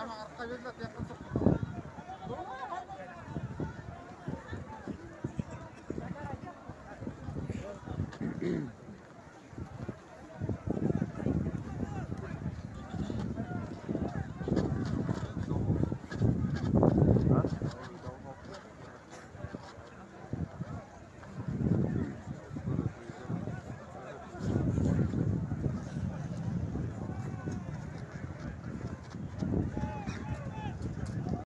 Tamam arkalarıyla. Mm-hmm.